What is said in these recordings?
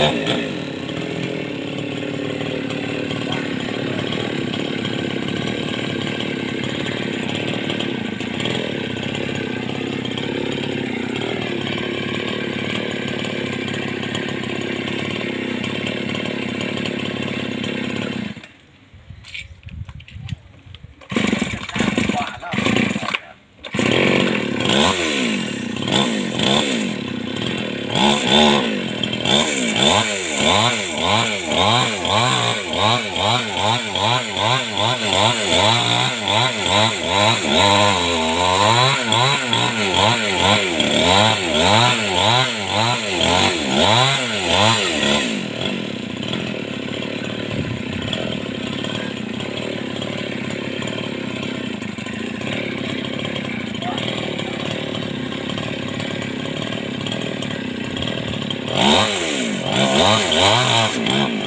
London. Bah, Wow, wow, wow.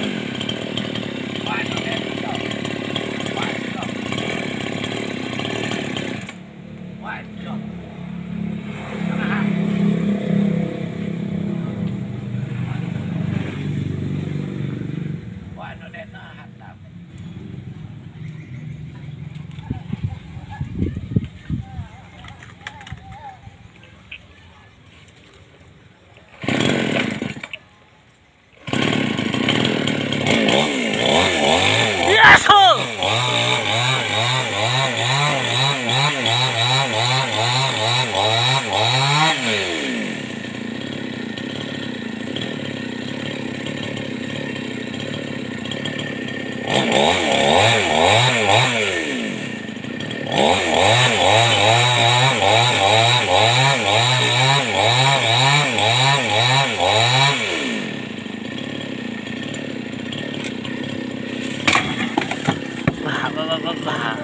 Bye.